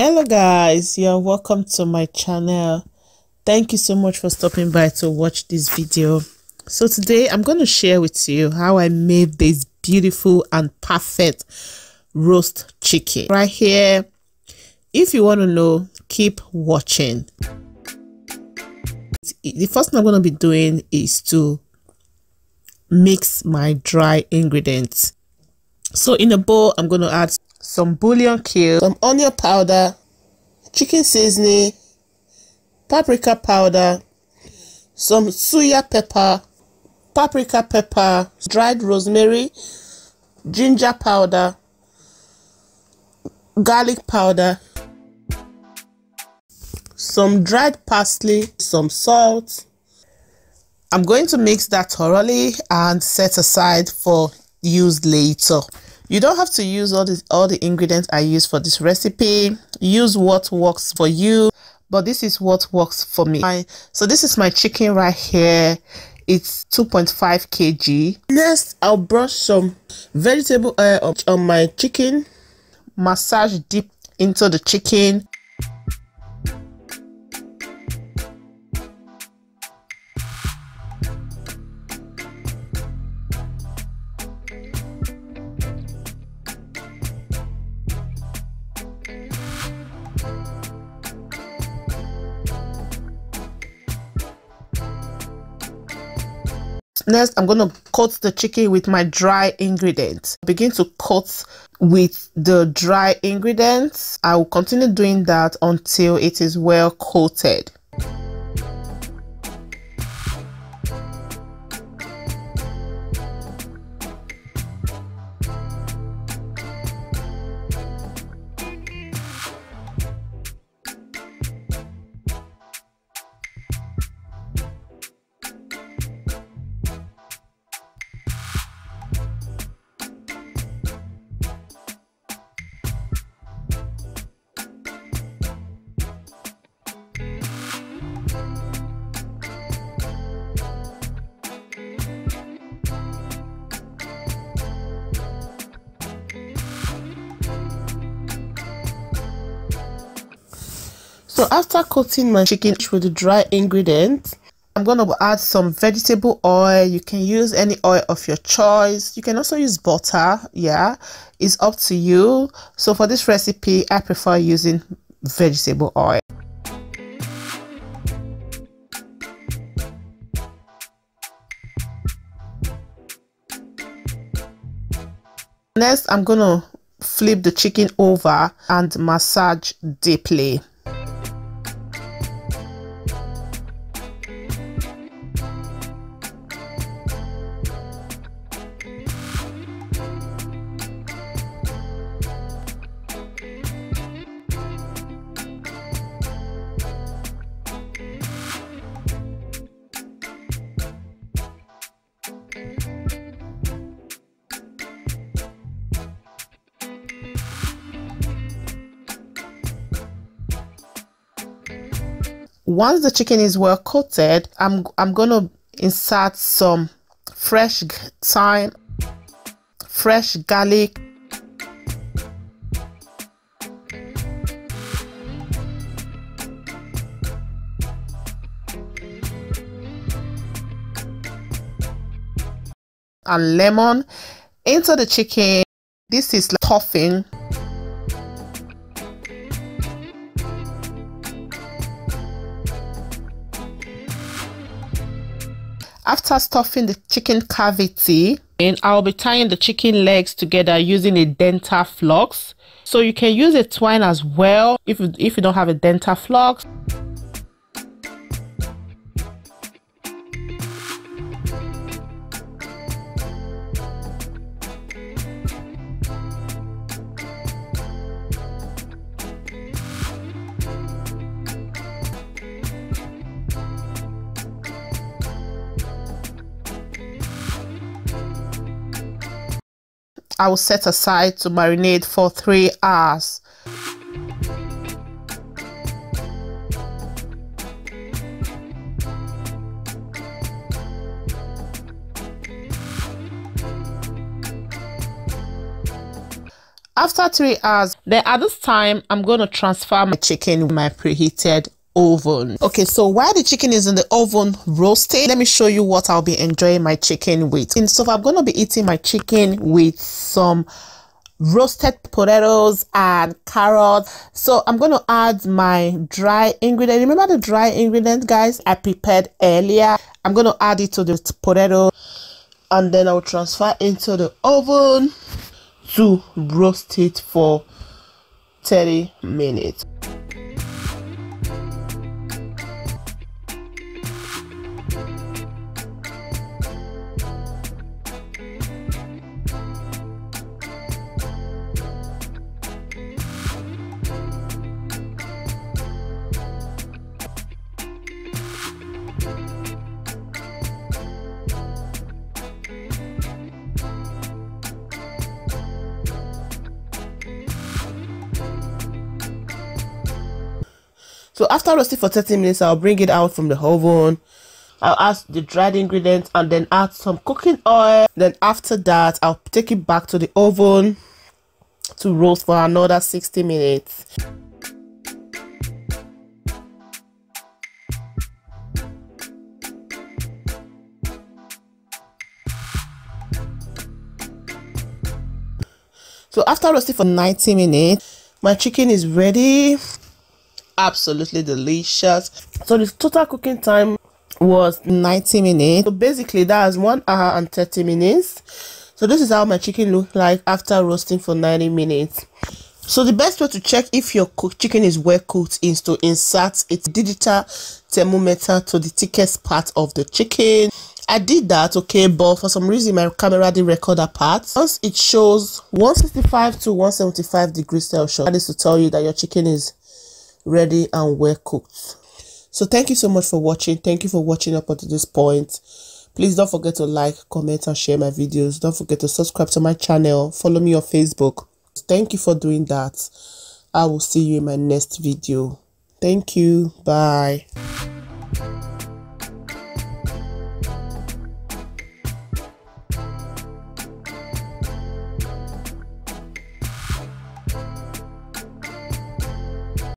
hello guys. You're welcome to my channel. Thank you so much for stopping by to watch this video. So today i'm going to share with you how i made this beautiful and perfect roast chicken. Right here. If you want to know keep watching. The first thing i'm going to be doing is to mix my dry ingredients. So in a bowl i'm going to add some bouillon cube, some onion powder, chicken seasoning, paprika powder, some suya pepper, paprika pepper, dried rosemary, ginger powder, garlic powder, some dried parsley, some salt. I'm going to mix that thoroughly and set aside for use later. You don't have to use all the, all the ingredients I use for this recipe. Use what works for you, but this is what works for me. So this is my chicken right here. It's 2.5 kg. Next, I'll brush some vegetable uh, oil on my chicken. Massage deep into the chicken Next, I'm going to coat the chicken with my dry ingredients. Begin to coat with the dry ingredients. I will continue doing that until it is well coated. So after coating my chicken with the dry ingredients, I'm going to add some vegetable oil. You can use any oil of your choice. You can also use butter. Yeah, it's up to you. So for this recipe, I prefer using vegetable oil. Next, I'm going to flip the chicken over and massage deeply. Once the chicken is well coated i'm i'm going to insert some fresh thyme fresh garlic. And lemon into the chicken. This is like After stuffing the chicken cavity, and I'll be tying the chicken legs together using a dental floss. So you can use a twine as well if, if you don't have a dental floss. I will set aside to marinate for 3 hours. after three hours then at this time i'm going to transfer my chicken in my preheated oven. Okay so while the chicken is in the oven roasting let me show you what i'll be enjoying my chicken with. And so i'm going to be eating my chicken with some roasted potatoes and carrots so i'm going to add my dry ingredient. Remember the dry ingredient guys i prepared earlier? I'm going to add it to the potato and then i'll transfer into the oven to roast it for 30 minutes So after roasting for 30 minutes, I'll bring it out from the oven. I'll add the dried ingredients and then add some cooking oil. Then after that, I'll take it back to the oven to roast for another 60 minutes. So after roasting for 90 minutes, my chicken is ready absolutely delicious. So the total cooking time was 90 minutes. So basically that's one hour and 30 minutes. So this is how my chicken looked like after roasting for 90 minutes. So the best way to check if your chicken is well cooked is to insert a digital thermometer to the thickest part of the chicken. I did that, okay, but for some reason my camera didn't record that part. Once it shows 165 to 175 degrees Celsius, that is to tell you that your chicken is ready and well cooked so thank you so much for watching. Thank you for watching up until this point. Please don't forget to like comment and share my videos. Don't forget to subscribe to my channel. Follow me on facebook. Thank you for doing that. I will see you in my next video. Thank you. Bye